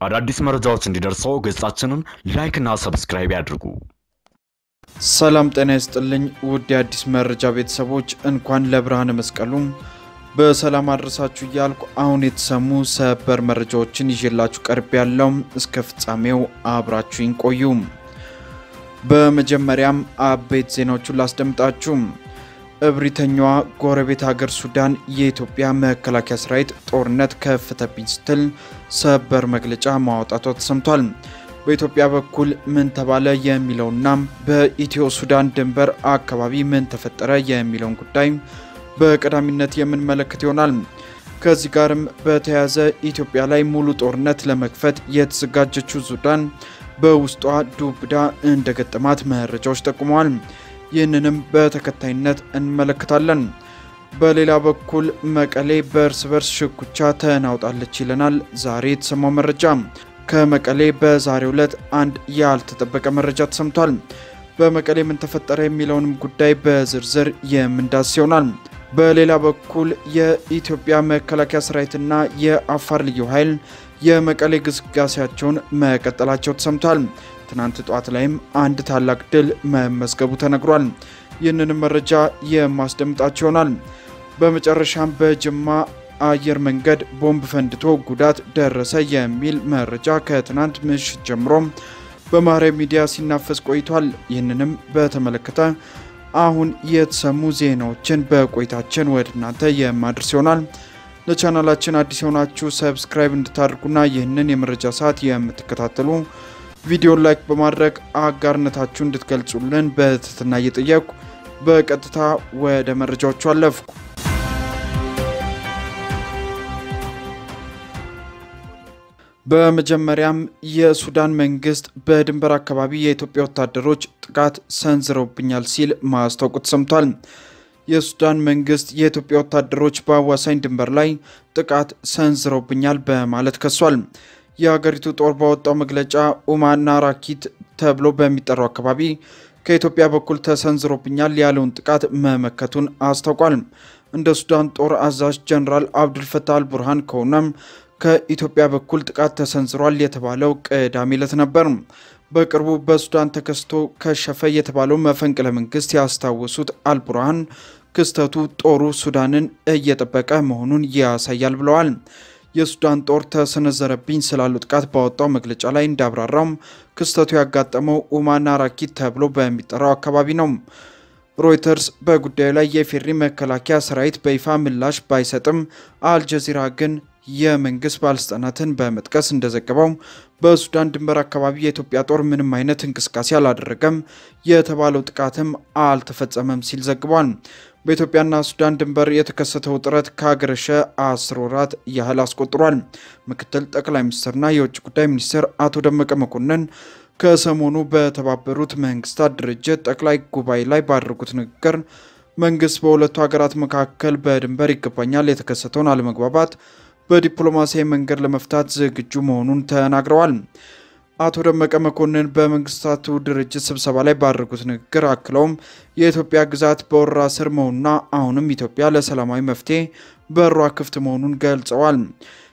አዳዲስ መረጃዎች እንዲደርስዎ ገጻችንን like ና subscribe ያድርጉ። ሰላም ጤና ይስጥልኝ ውድ የአዲስ መረጃ ቤተሰቦች እንኳን ለብርሃነ መስቀሉ በሰላም አድረሳችሁ እያልኩ አሁን የተሰሙ ሰበር መረጃዎችን ይዤላችሁ ቀርቢያለሁ እስከ ፍጻሜው አብራችሁኝ ቆዩ። በመጀመሪያም አበይት ዜናዎቹን ላስደምጣችሁ። እብሪተኛዋ ጎረቤት ሀገር ሱዳን የኢትዮጵያ መከላከያ ሰራዊት ጦርነት ከፍተብኝ ስትል ሰበር መግለጫ ማውጣቷ ተሰምቷል። በኢትዮጵያ በኩል ምን ተባለ የሚለውና በኢትዮ ሱዳን ድንበር አካባቢ ምን ተፈጠረ የሚለውን ጉዳይ በቀዳሚነት የምንመለከት ይሆናል። ከዚህ ጋርም በተያያዘ ኢትዮጵያ ላይ ሙሉ ጦርነት ለመክፈት የተዘጋጀችው ሱዳን በውስጧ ዱብዳ እንደገጠማት መረጃዎች ጠቁመዋል። ይህንንም በተከታይነት እንመለከታለን። በሌላ በኩል መቀሌ በእርስ በርስ ሽኩቻ ተናውጣለች ይለናል ዛሬ የተሰማው መረጃ። ከመቀሌ በዛሬው ዕለት አንድ ያልተጠበቀ መረጃ ተሰምቷል። በመቀሌ ምን ተፈጠረ የሚለውንም ጉዳይ በዝርዝር የምንዳስ ይሆናል። በሌላ በኩል የኢትዮጵያ መከላከያ ሰራዊትና የአፋር ልዩ ኃይል የመቀሌ ግስጋሴያቸውን መቀጠላቸው ተሰምቷል። ትናንት ጧት ላይም አንድ ታላቅ ድል መመዝገቡ ተነግሯል። ይህንንም መረጃ የማስደምጣችሁ ይሆናል። በመጨረሻም በጅማ አየር መንገድ ቦምብ ፈንድቶ ጉዳት ደረሰ የሚል መረጃ ከትናንት ምሽት ጀምሮ በማህበራዊ ሚዲያ ሲናፈስ ቆይቷል። ይህንንም በተመለከተ አሁን የተሰሙ ዜናዎችን በቆይታችን ወደ እናንተ የማደርስ ይሆናል። ለቻናላችን አዲስ የሆናችሁ subscribe እንድታደርጉና ይህንን የመረጃ ሰዓት የምትከታተሉ ቪዲዮን like በማድረግ አጋርነታችሁ እንድትገልጹልን በትህትና እየጠየቅኩ በቀጥታ ወደ መረጃዎቹ አለፍኩ። በመጀመሪያም የሱዳን መንግስት በድንበር አካባቢ የኢትዮጵያ ወታደሮች ጥቃት ሰንዝረውብኛል ሲል ማስታወቁ ተሰምቷል። የሱዳን መንግስት የኢትዮጵያ ወታደሮች በአዋሳኝ ድንበር ላይ ጥቃት ሰንዝረውብኛል በማለት ከሷል። የሀገሪቱ ጦር ባወጣው መግለጫ ኡማና ራኪት ተብሎ በሚጠራው አካባቢ ከኢትዮጵያ በኩል ተሰንዝሮብኛል ያለውን ጥቃት መመከቱን አስታውቋል። እንደ ሱዳን ጦር አዛዥ ጀኔራል አብዱልፈታህ አልቡርሃን ከሆነም ከኢትዮጵያ በኩል ጥቃት ተሰንዝሯል የተባለው ቅዳሜ ዕለት ነበር። በቅርቡ በሱዳን ተከስቶ ከሸፈ የተባለው መፈንቅለ መንግስት ያስታወሱት አልቡርሃን ክስተቱ ጦሩ ሱዳንን እየጠበቀ መሆኑን ያሳያል ብለዋል። የሱዳን ጦር ተሰነዘረብኝ ስላሉ ጥቃት ባወጣው መግለጫ ላይ እንዳብራራውም ክስተቱ ያጋጠመው ኡማና ራኪት ተብሎ በሚጠራው አካባቢ ነው። ሮይተርስ በጉዳዩ ላይ የፌሪ መከላከያ ሰራዊት በይፋ ምላሽ ባይሰጥም አልጀዚራ ግን የመንግስት ባለስልጣናትን በመጥቀስ እንደዘገበው በሱዳን ድንበር አካባቢ የኢትዮጵያ ጦር ምንም አይነት እንቅስቃሴ አላደረገም፣ የተባለው ጥቃትም አልተፈጸመም ሲል ዘግቧል። በኢትዮጵያና ሱዳን ድንበር የተከሰተው ውጥረት ካገረሸ አስር ወራት ያህል አስቆጥሯል። ምክትል ጠቅላይ ሚኒስትርና የውጭ ጉዳይ ሚኒስትር አቶ ደመቀ መኮንን ከሰሞኑ በተባበሩት መንግስታት ድርጅት ጠቅላይ ጉባኤ ላይ ባደረጉት ንግግር መንግስት በሁለቱ ሀገራት መካከል በድንበር ይገባኛል የተከሰተውን አለመግባባት በዲፕሎማሲያዊ መንገድ ለመፍታት ዝግጁ መሆኑን ተናግረዋል። አቶ ደመቀ መኮንን በመንግስታቱ ድርጅት ስብሰባ ላይ ባደረጉት ንግግር አክለውም የኢትዮጵያ ግዛት በወረራ ስር መሆኑና አሁንም ኢትዮጵያ ለሰላማዊ መፍትሄ በሯ ክፍት መሆኑን ገልጸዋል።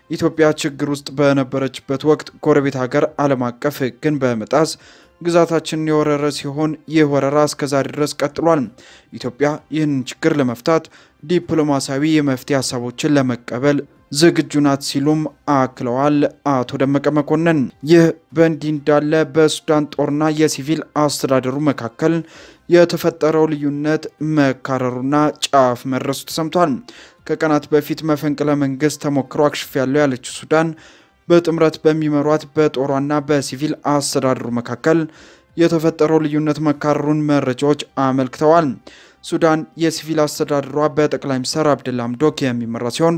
ኢትዮጵያ ችግር ውስጥ በነበረችበት ወቅት ጎረቤት ሀገር ዓለም አቀፍ ሕግን በመጣስ ግዛታችንን የወረረ ሲሆን ይህ ወረራ እስከዛሬ ድረስ ቀጥሏል። ኢትዮጵያ ይህንን ችግር ለመፍታት ዲፕሎማሲያዊ የመፍትሄ ሀሳቦችን ለመቀበል ዝግጁ ናት ሲሉም አክለዋል። አቶ ደመቀ መኮንን ይህ በእንዲህ እንዳለ በሱዳን ጦርና የሲቪል አስተዳደሩ መካከል የተፈጠረው ልዩነት መካረሩና ጫፍ መድረሱ ተሰምቷል። ከቀናት በፊት መፈንቅለ መንግስት ተሞክሮ አክሽፍ ያለው ያለችው ሱዳን በጥምረት በሚመሯት በጦሯና በሲቪል አስተዳደሩ መካከል የተፈጠረው ልዩነት መካረሩን መረጃዎች አመልክተዋል። ሱዳን የሲቪል አስተዳደሯ በጠቅላይ ሚኒስትር አብደላ ሐምዶክ የሚመራ ሲሆን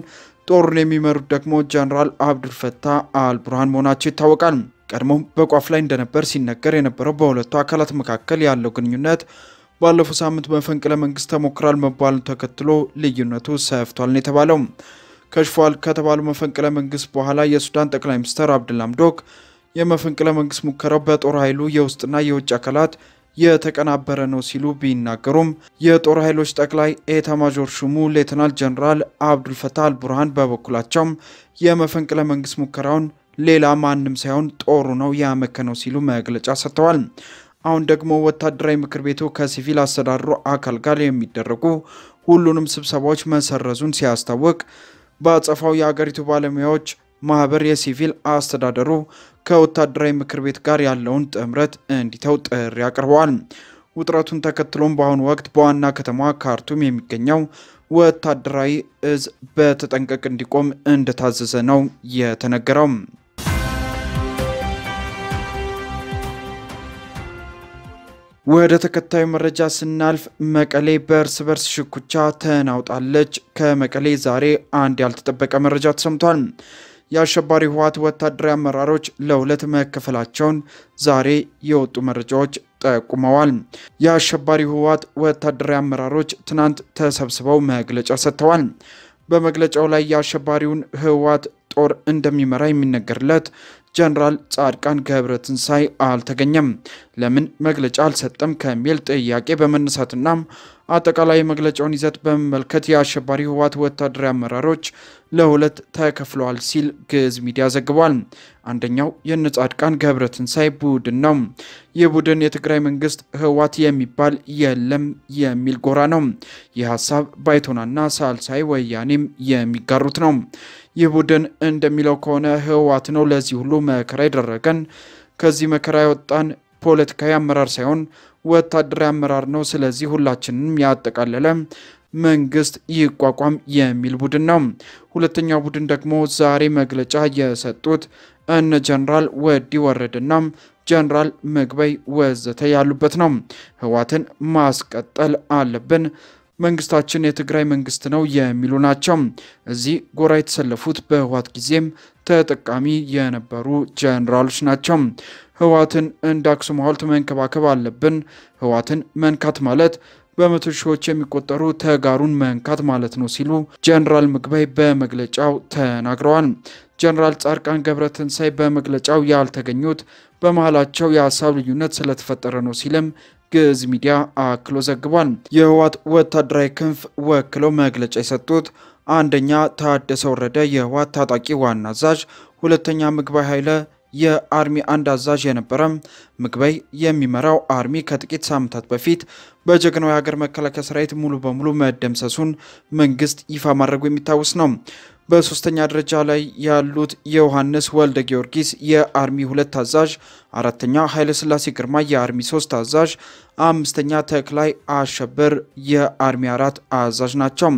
ጦሩን የሚመሩት ደግሞ ጀነራል አብዱልፈታህ አልቡርሃን መሆናቸው ይታወቃል። ቀድሞም በቋፍ ላይ እንደነበር ሲነገር የነበረው በሁለቱ አካላት መካከል ያለው ግንኙነት ባለፈው ሳምንት መፈንቅለ መንግስት ተሞክሯል መባሉን ተከትሎ ልዩነቱ ሰፍቷል ነው የተባለው። ከሽፏል ከተባሉ መፈንቅለ መንግስት በኋላ የሱዳን ጠቅላይ ሚኒስትር አብደላ ሐምዶክ የመፈንቅለ መንግስት ሙከራው በጦር ኃይሉ የውስጥና የውጭ አካላት የተቀናበረ ነው ሲሉ ቢናገሩም የጦር ኃይሎች ጠቅላይ ኤታማዦር ሹሙ ሌተናል ጀኔራል አብዱልፈታህ አልቡርሃን በበኩላቸውም የመፈንቅለ መንግስት ሙከራውን ሌላ ማንም ሳይሆን ጦሩ ነው ያመከነው ሲሉ መግለጫ ሰጥተዋል። አሁን ደግሞ ወታደራዊ ምክር ቤቱ ከሲቪል አስተዳደሩ አካል ጋር የሚደረጉ ሁሉንም ስብሰባዎች መሰረዙን ሲያስታውቅ በአጸፋው የአገሪቱ ባለሙያዎች ማህበር የሲቪል አስተዳደሩ ከወታደራዊ ምክር ቤት ጋር ያለውን ጥምረት እንዲተው ጥሪ አቅርበዋል። ውጥረቱን ተከትሎም በአሁኑ ወቅት በዋና ከተማዋ ካርቱም የሚገኘው ወታደራዊ እዝ በተጠንቀቅ እንዲቆም እንደታዘዘ ነው የተነገረው። ወደ ተከታዩ መረጃ ስናልፍ መቀሌ በእርስ በርስ ሽኩቻ ተናውጣለች። ከመቀሌ ዛሬ አንድ ያልተጠበቀ መረጃ ተሰምቷል። የአሸባሪ ህወሓት ወታደራዊ አመራሮች ለሁለት መከፈላቸውን ዛሬ የወጡ መረጃዎች ጠቁመዋል። የአሸባሪ ህወሓት ወታደራዊ አመራሮች ትናንት ተሰብስበው መግለጫ ሰጥተዋል። በመግለጫው ላይ የአሸባሪውን ህወሓት ጦር እንደሚመራ የሚነገርለት ጀነራል ጻድቃን ገብረ ትንሳኤ አልተገኘም። ለምን መግለጫ አልሰጠም ከሚል ጥያቄ በመነሳትና አጠቃላይ መግለጫውን ይዘት በመመልከት የአሸባሪ ህወሓት ወታደራዊ አመራሮች ለሁለት ተከፍለዋል ሲል ግዕዝ ሚዲያ ዘግቧል። አንደኛው የነ ጻድቃን ገብረ ትንሳኤ ቡድን ነው። ይህ ቡድን የትግራይ መንግስት ህወሓት የሚባል የለም የሚል ጎራ ነው። ይህ ሀሳብ ባይቶናና ሳልሳይ ወያኔም የሚጋሩት ነው። ይህ ቡድን እንደሚለው ከሆነ ህወሓት ነው ለዚህ ሁሉ መከራ የደረገን ከዚህ መከራ ያወጣን ፖለቲካዊ አመራር ሳይሆን ወታደራዊ አመራር ነው። ስለዚህ ሁላችንም ያጠቃለለ መንግስት ይቋቋም የሚል ቡድን ነው። ሁለተኛው ቡድን ደግሞ ዛሬ መግለጫ የሰጡት እነ ጀነራል ወዲ ወረደና ጀነራል ምግበይ ወዘተ ያሉበት ነው። ህወሓትን ማስቀጠል አለብን መንግስታችን የትግራይ መንግስት ነው የሚሉ ናቸው። እዚህ ጎራ የተሰለፉት በህወሓት ጊዜም ተጠቃሚ የነበሩ ጀነራሎች ናቸው። ህወሓትን እንደ አክሱም ሐውልት መንከባከብ አለብን። ህወሓትን መንካት ማለት በመቶ ሺዎች የሚቆጠሩ ተጋሩን መንካት ማለት ነው ሲሉ ጀነራል ምግበይ በመግለጫው ተናግረዋል። ጀነራል ጻድቃን ገብረትንሳኤ በመግለጫው ያልተገኙት በመሃላቸው የሀሳብ ልዩነት ስለተፈጠረ ነው ሲልም ግዕዝ ሚዲያ አክሎ ዘግቧል። የህወሓት ወታደራዊ ክንፍ ወክለው መግለጫ የሰጡት አንደኛ ታደሰ ወረደ የህወሓት ታጣቂ ዋና አዛዥ፣ ሁለተኛ ምግባይ ኃይለ የ army አንድ አዛዥ የነበረ ምግባይ የሚመራው army ከጥቂት ሳምንታት በፊት በጀግናው የሀገር መከላከያ ሰራዊት ሙሉ በሙሉ መደምሰሱን መንግስት ይፋ ማድረጉ የሚታወስ ነው። በሶስተኛ ደረጃ ላይ ያሉት የዮሐንስ ወልደ ጊዮርጊስ የ army ሁለት አዛዥ፣ አራተኛ ኃይለስላሴ ግርማ የ army ሶስት አዛዥ፣ አምስተኛ ተክላይ አሸበር የአርሚ አራት አዛዥ ናቸው።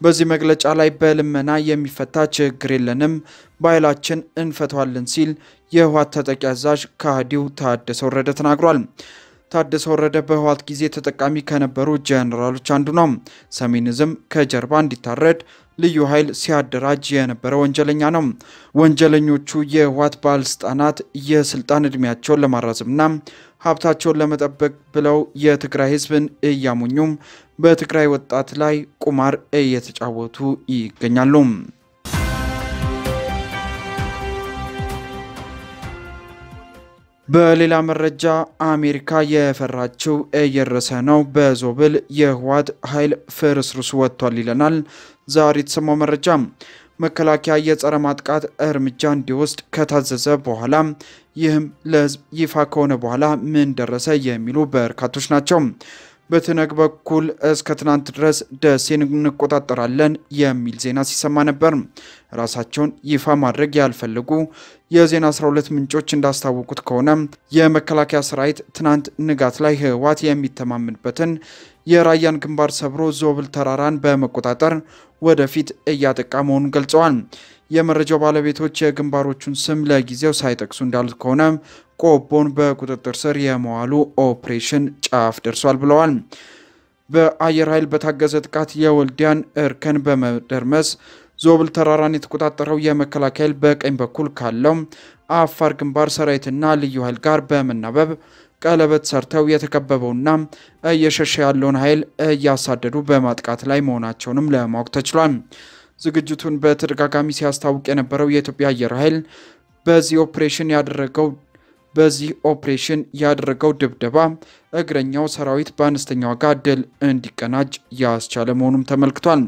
በዚህ መግለጫ ላይ በልመና የሚፈታ ችግር የለንም፣ በኃይላችን እንፈተዋለን ሲል የህወሓት ተጠቂ አዛዥ ከሃዲው ታደሰ ወረደ ተናግሯል። ታደሰ ወረደ በህወሓት ጊዜ ተጠቃሚ ከነበሩ ጀነራሎች አንዱ ነው። ሰሜንዝም ከጀርባ እንዲታረድ ልዩ ኃይል ሲያደራጅ የነበረ ወንጀለኛ ነው። ወንጀለኞቹ የህወሓት ባለስልጣናት የስልጣን እድሜያቸውን ለማራዘምና ሀብታቸውን ለመጠበቅ ብለው የትግራይ ህዝብን እያሞኙም በትግራይ ወጣት ላይ ቁማር እየተጫወቱ ይገኛሉ። በሌላ መረጃ አሜሪካ የፈራችው እየደረሰ ነው። በዞብል የህወሓት ኃይል ፍርስርሱ ወጥቷል ይለናል ዛሬ የተሰማው መረጃ። መከላከያ የጸረ ማጥቃት እርምጃ እንዲወስድ ከታዘዘ በኋላ ይህም ለህዝብ ይፋ ከሆነ በኋላ ምን ደረሰ የሚሉ በርካቶች ናቸው። በትነግ በኩል እስከ ትናንት ድረስ ደሴን እንቆጣጠራለን የሚል ዜና ሲሰማ ነበር። ራሳቸውን ይፋ ማድረግ ያልፈለጉ የዜና 12 ምንጮች እንዳስታወቁት ከሆነ የመከላከያ ሰራዊት ትናንት ንጋት ላይ ህወሓት የሚተማመንበትን የራያን ግንባር ሰብሮ ዞብል ተራራን በመቆጣጠር ወደፊት እያጠቃ መሆኑን ገልጸዋል። የመረጃው ባለቤቶች የግንባሮቹን ስም ለጊዜው ሳይጠቅሱ እንዳሉት ከሆነ ቆቦን በቁጥጥር ስር የመዋሉ ኦፕሬሽን ጫፍ ደርሷል ብለዋል። በአየር ኃይል በታገዘ ጥቃት የወልዲያን እርከን በመደርመስ ዞብል ተራራን የተቆጣጠረው የመከላከያ ኃይል በቀኝ በኩል ካለው አፋር ግንባር ሰራዊትና ልዩ ኃይል ጋር በመናበብ ቀለበት ሰርተው የተከበበውና እየሸሸ ያለውን ኃይል እያሳደዱ በማጥቃት ላይ መሆናቸውንም ለማወቅ ተችሏል። ዝግጅቱን በተደጋጋሚ ሲያስታውቅ የነበረው የኢትዮጵያ አየር ኃይል በዚህ ኦፕሬሽን ያደረገው በዚህ ኦፕሬሽን ያደረገው ድብደባ እግረኛው ሰራዊት በአነስተኛ ዋጋ ድል እንዲቀናጅ ያስቻለ መሆኑም ተመልክቷል።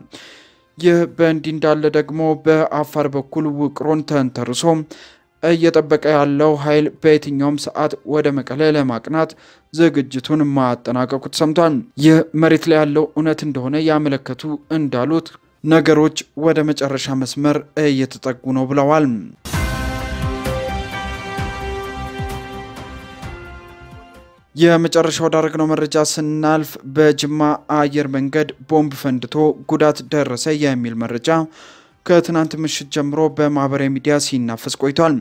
ይህ በእንዲህ እንዳለ ደግሞ በአፋር በኩል ውቅሮን ተንተርሶ እየጠበቀ ያለው ኃይል በየትኛውም ሰዓት ወደ መቀሌ ለማቅናት ዝግጅቱን ማጠናቀቁ ተሰምቷል። ይህ መሬት ላይ ያለው እውነት እንደሆነ ያመለከቱ እንዳሉት ነገሮች ወደ መጨረሻ መስመር እየተጠጉ ነው ብለዋል። የመጨረሻ ወዳረግነው መረጃ ስናልፍ በጅማ አየር መንገድ ቦምብ ፈንድቶ ጉዳት ደረሰ የሚል መረጃ ከትናንት ምሽት ጀምሮ በማህበራዊ ሚዲያ ሲናፈስ ቆይቷል።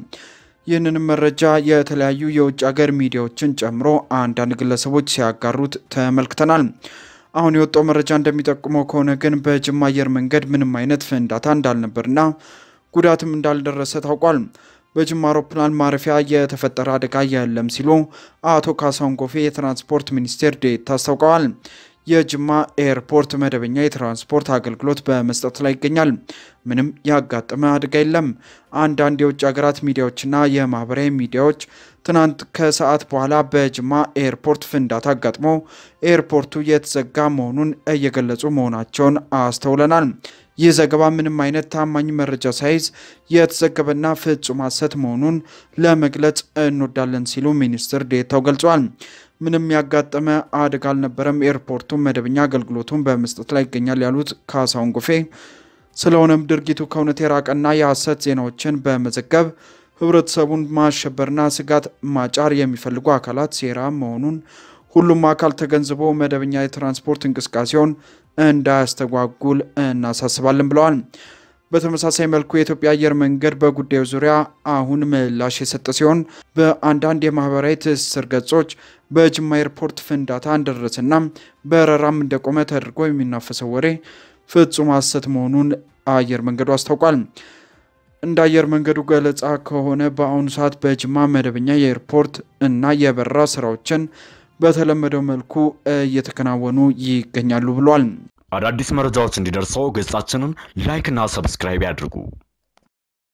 ይህንንም መረጃ የተለያዩ የውጭ ሀገር ሚዲያዎችን ጨምሮ አንዳንድ ግለሰቦች ሲያጋሩት ተመልክተናል። አሁን የወጣው መረጃ እንደሚጠቁመው ከሆነ ግን በጅማ አየር መንገድ ምንም አይነት ፍንዳታ እንዳልነበርና ጉዳትም እንዳልደረሰ ታውቋል። በጅማ አውሮፕላን ማረፊያ የተፈጠረ አደጋ የለም ሲሉ አቶ ካሳሁን ጎፌ የትራንስፖርት ሚኒስቴር ዴኤታ አስታውቀዋል። የጅማ ኤርፖርት መደበኛ የትራንስፖርት አገልግሎት በመስጠት ላይ ይገኛል። ምንም ያጋጠመ አደጋ የለም። አንዳንድ የውጭ ሀገራት ሚዲያዎችና የማህበራዊ ሚዲያዎች ትናንት ከሰዓት በኋላ በጅማ ኤርፖርት ፍንዳታ አጋጥሞ ኤርፖርቱ የተዘጋ መሆኑን እየገለጹ መሆናቸውን አስተውለናል። ይህ ዘገባ ምንም አይነት ታማኝ መረጃ ሳይዝ የተዘገበና ፍጹም ሐሰት መሆኑን ለመግለጽ እንወዳለን ሲሉ ሚኒስትር ዴኤታው ገልጿል። ምንም ያጋጠመ አደጋ አልነበረም፣ ኤርፖርቱ መደበኛ አገልግሎቱን በመስጠት ላይ ይገኛል ያሉት ካሳሁን ጎፌ፣ ስለሆነም ድርጊቱ ከእውነት የራቀና የሐሰት ዜናዎችን በመዘገብ ህብረተሰቡን ማሸበርና ስጋት ማጫር የሚፈልጉ አካላት ሴራ መሆኑን ሁሉም አካል ተገንዝቦ መደበኛ የትራንስፖርት እንቅስቃሴውን እንዳያስተጓጉል እናሳስባለን ብለዋል። በተመሳሳይ መልኩ የኢትዮጵያ አየር መንገድ በጉዳዩ ዙሪያ አሁን ምላሽ የሰጠ ሲሆን በአንዳንድ የማህበራዊ ትስስር ገጾች በጅማ ኤርፖርት ፍንዳታ እንደደረሰና በረራም እንደቆመ ተደርጎ የሚናፈሰው ወሬ ፍጹም ሐሰት መሆኑን አየር መንገዱ አስታውቋል። እንደ አየር መንገዱ ገለጻ ከሆነ በአሁኑ ሰዓት በጅማ መደበኛ የኤርፖርት እና የበረራ ስራዎችን በተለመደው መልኩ እየተከናወኑ ይገኛሉ ብሏል። አዳዲስ መረጃዎች እንዲደርስዎ ገጻችንን like እና subscribe ያድርጉ።